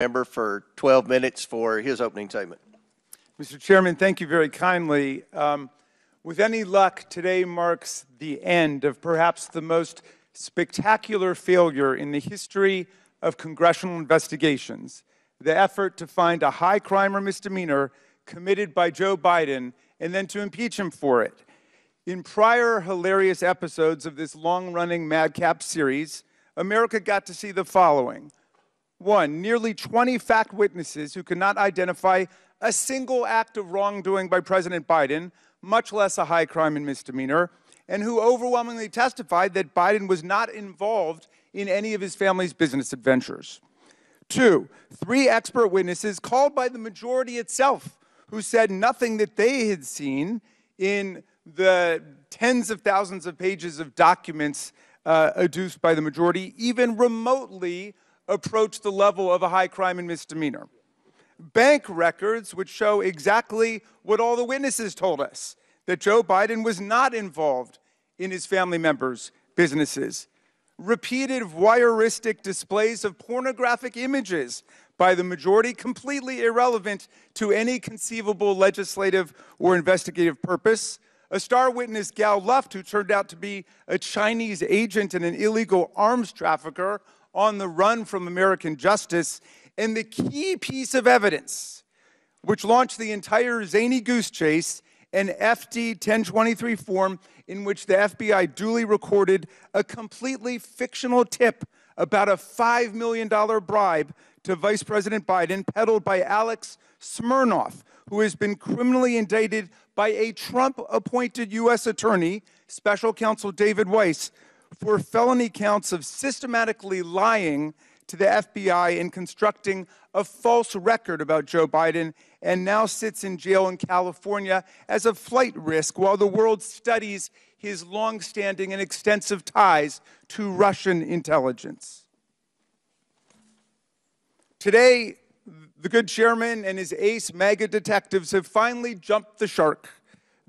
member for 12 minutes for his opening statement. Mr. Chairman, thank you very kindly. Um, with any luck, today marks the end of perhaps the most spectacular failure in the history of congressional investigations the effort to find a high crime or misdemeanor committed by Joe Biden and then to impeach him for it. In prior hilarious episodes of this long running madcap series, America got to see the following one, nearly 20 fact witnesses who could not identify a single act of wrongdoing by President Biden, much less a high crime and misdemeanor, and who overwhelmingly testified that Biden was not involved in any of his family's business adventures. Two, three expert witnesses called by the majority itself who said nothing that they had seen in the tens of thousands of pages of documents uh, adduced by the majority even remotely approached the level of a high crime and misdemeanor. Bank records would show exactly what all the witnesses told us that Joe Biden was not involved in his family members' businesses repeated voyeuristic displays of pornographic images by the majority, completely irrelevant to any conceivable legislative or investigative purpose. A star witness, Gal Luft, who turned out to be a Chinese agent and an illegal arms trafficker on the run from American justice, and the key piece of evidence which launched the entire zany goose chase an FD 1023 form in which the FBI duly recorded a completely fictional tip about a $5 million bribe to Vice President Biden, peddled by Alex Smirnov, who has been criminally indicted by a Trump appointed U.S. attorney, Special Counsel David Weiss, for felony counts of systematically lying to the FBI and constructing a false record about Joe Biden and now sits in jail in California as a flight risk while the world studies his long-standing and extensive ties to Russian intelligence. Today, the good chairman and his ace MAGA detectives have finally jumped the shark.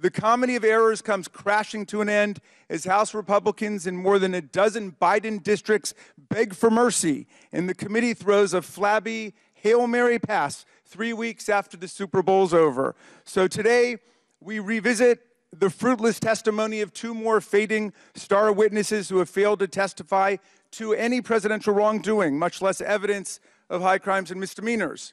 The comedy of errors comes crashing to an end as House Republicans in more than a dozen Biden districts beg for mercy, and the committee throws a flabby Hail Mary pass three weeks after the Super Bowl's over. So today, we revisit the fruitless testimony of two more fading star witnesses who have failed to testify to any presidential wrongdoing, much less evidence of high crimes and misdemeanors.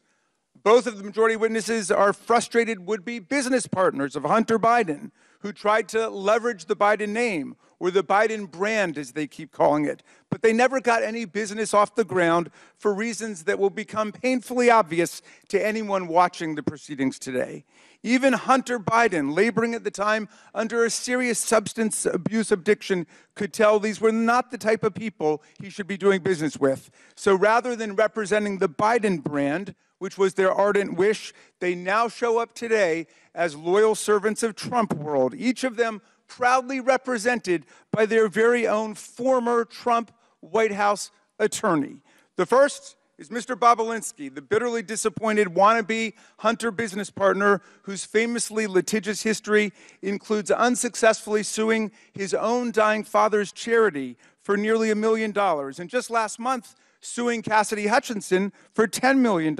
Both of the majority witnesses are frustrated would be business partners of Hunter Biden who tried to leverage the Biden name or the Biden brand, as they keep calling it. But they never got any business off the ground for reasons that will become painfully obvious to anyone watching the proceedings today. Even Hunter Biden, laboring at the time under a serious substance abuse addiction, could tell these were not the type of people he should be doing business with. So rather than representing the Biden brand, which was their ardent wish, they now show up today as loyal servants of Trump world, each of them proudly represented by their very own former Trump White House attorney. The first is Mr. Bobulinski, the bitterly disappointed wannabe Hunter business partner whose famously litigious history includes unsuccessfully suing his own dying father's charity for nearly a million dollars. And just last month, suing Cassidy Hutchinson for $10 million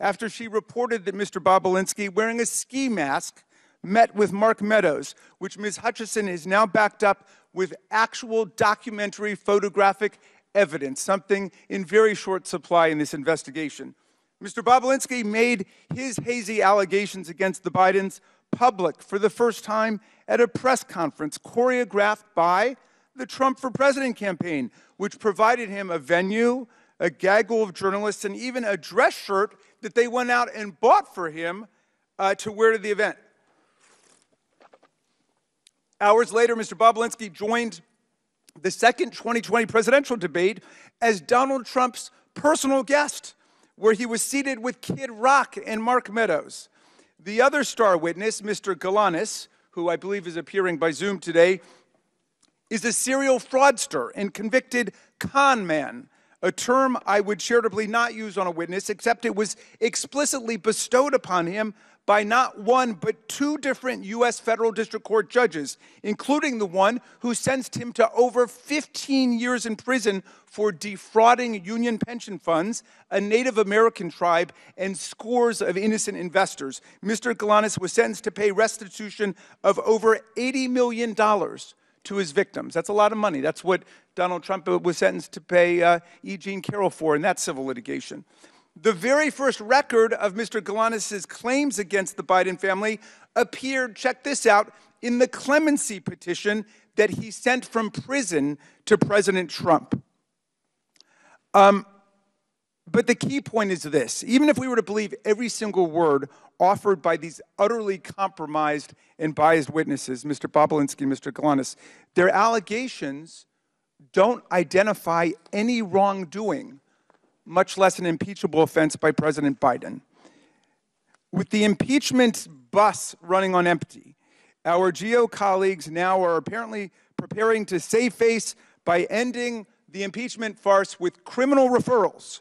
after she reported that Mr. Bobulinski, wearing a ski mask, met with Mark Meadows, which Ms. Hutchinson is now backed up with actual documentary photographic evidence, something in very short supply in this investigation. Mr. Bobulinski made his hazy allegations against the Bidens public for the first time at a press conference choreographed by the Trump for President campaign, which provided him a venue, a gaggle of journalists, and even a dress shirt that they went out and bought for him uh, to wear to the event. Hours later, Mr. Bobulinski joined the second 2020 presidential debate as Donald Trump's personal guest, where he was seated with Kid Rock and Mark Meadows. The other star witness, Mr. Galanis, who I believe is appearing by Zoom today, is a serial fraudster and convicted con man, a term I would charitably not use on a witness, except it was explicitly bestowed upon him by not one, but two different U.S. federal district court judges, including the one who sentenced him to over 15 years in prison for defrauding union pension funds, a Native American tribe, and scores of innocent investors. Mr. Galanis was sentenced to pay restitution of over $80 million to his victims. That's a lot of money. That's what Donald Trump was sentenced to pay uh, E. Jean Carroll for in that civil litigation. The very first record of Mr. Galanis' claims against the Biden family appeared, check this out, in the clemency petition that he sent from prison to President Trump. Um, but the key point is this even if we were to believe every single word offered by these utterly compromised and biased witnesses, Mr. Bobulinski and Mr. Galanis, their allegations don't identify any wrongdoing much less an impeachable offense by President Biden. With the impeachment bus running on empty, our GO colleagues now are apparently preparing to save face by ending the impeachment farce with criminal referrals.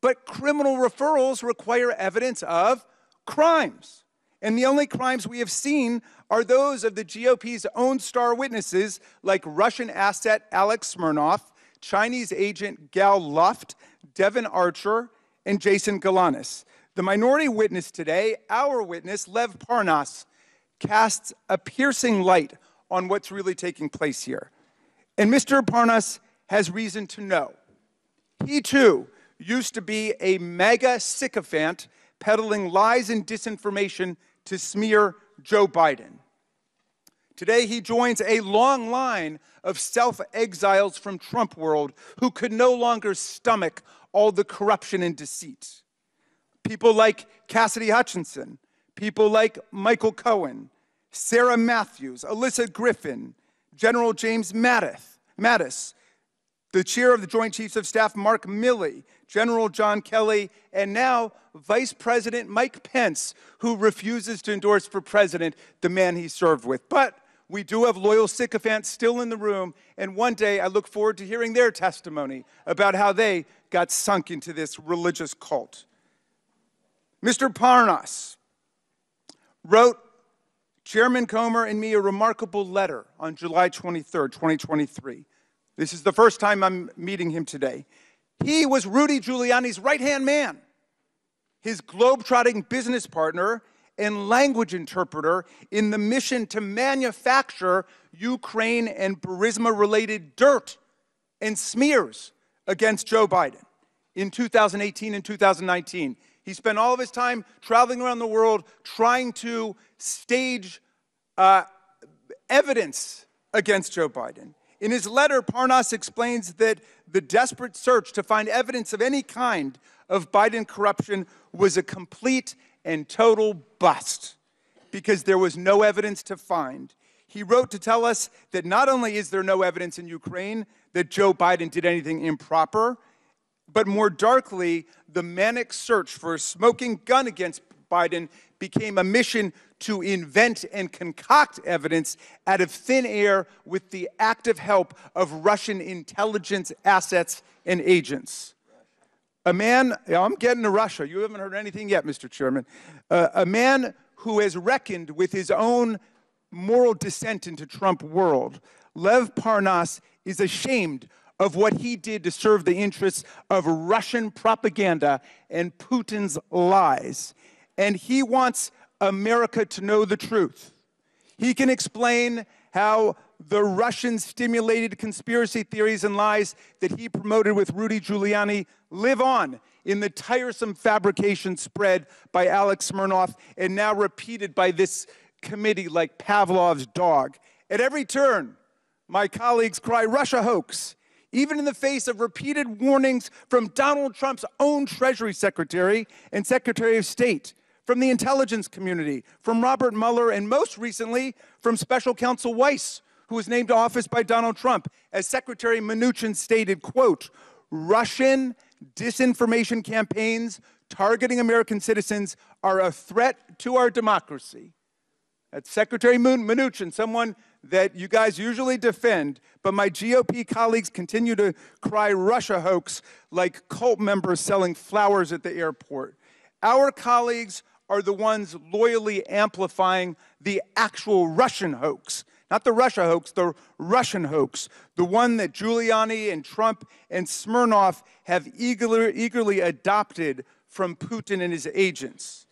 But criminal referrals require evidence of crimes. And the only crimes we have seen are those of the GOP's own star witnesses, like Russian asset Alex Smirnov, Chinese agent Gal Luft, Devon Archer, and Jason Galanis. The minority witness today, our witness, Lev Parnas, casts a piercing light on what's really taking place here. And Mr. Parnas has reason to know. He too used to be a MAGA sycophant peddling lies and disinformation to smear Joe Biden. Today, he joins a long line of self exiles from Trump world who could no longer stomach all the corruption and deceit. People like Cassidy Hutchinson, people like Michael Cohen, Sarah Matthews, Alyssa Griffin, General James Mattis, Mattis, the chair of the Joint Chiefs of Staff, Mark Milley, General John Kelly, and now Vice President Mike Pence, who refuses to endorse for president the man he served with. But we do have loyal sycophants still in the room, and one day I look forward to hearing their testimony about how they got sunk into this religious cult. Mr. Parnas wrote Chairman Comer and me a remarkable letter on July 23rd, 2023. This is the first time I'm meeting him today. He was Rudy Giuliani's right hand man, his globe-trotting business partner, and language interpreter in the mission to manufacture Ukraine and Burisma related dirt and smears against Joe Biden in 2018 and 2019. He spent all of his time traveling around the world trying to stage uh, evidence against Joe Biden. In his letter, Parnas explains that the desperate search to find evidence of any kind of Biden corruption was a complete and total bust because there was no evidence to find. He wrote to tell us that not only is there no evidence in Ukraine that Joe Biden did anything improper, but more darkly, the manic search for a smoking gun against Biden became a mission to invent and concoct evidence out of thin air with the active help of Russian intelligence assets and agents. A man, I'm getting to Russia. You haven't heard anything yet, Mr. Chairman. Uh, a man who has reckoned with his own moral descent into Trump world. Lev Parnas is ashamed of what he did to serve the interests of Russian propaganda and Putin's lies. And he wants America to know the truth. He can explain how the Russian stimulated conspiracy theories and lies that he promoted with Rudy Giuliani live on in the tiresome fabrication spread by Alex Smirnov and now repeated by this committee like Pavlov's dog. At every turn, my colleagues cry Russia hoax, even in the face of repeated warnings from Donald Trump's own Treasury Secretary and Secretary of State, from the intelligence community, from Robert Mueller, and most recently from Special Counsel Weiss, who was named to office by Donald Trump. As Secretary Mnuchin stated, quote, Russian disinformation campaigns targeting American citizens are a threat to our democracy. That's Secretary Mnuchin, someone that you guys usually defend, but my GOP colleagues continue to cry Russia hoax like cult members selling flowers at the airport. Our colleagues are the ones loyally amplifying the actual Russian hoax. Not the Russia hoax, the Russian hoax, the one that Giuliani and Trump and Smirnov have eagerly, eagerly adopted from Putin and his agents.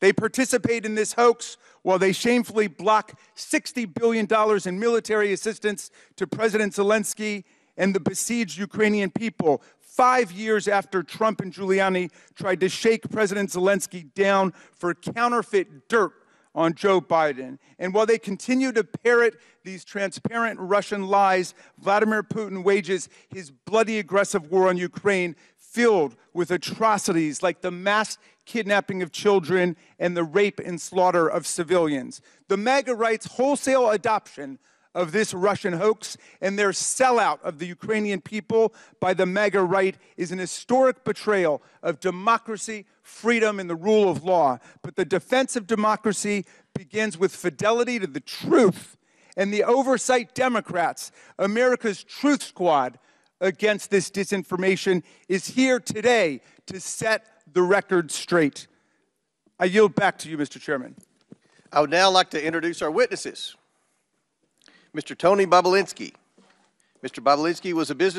They participate in this hoax while they shamefully block $60 billion in military assistance to President Zelensky and the besieged Ukrainian people five years after Trump and Giuliani tried to shake President Zelensky down for counterfeit dirt on Joe Biden. And while they continue to parrot these transparent Russian lies, Vladimir Putin wages his bloody aggressive war on Ukraine filled with atrocities like the mass kidnapping of children and the rape and slaughter of civilians. The MAGA right's wholesale adoption of this Russian hoax and their sellout of the Ukrainian people by the MAGA right is an historic betrayal of democracy, freedom, and the rule of law. But the defense of democracy begins with fidelity to the truth and the oversight Democrats, America's truth squad against this disinformation, is here today to set the record straight. I yield back to you, Mr. Chairman. I would now like to introduce our witnesses. Mr. Tony Bobulinski. Mr. Bobulinski was a business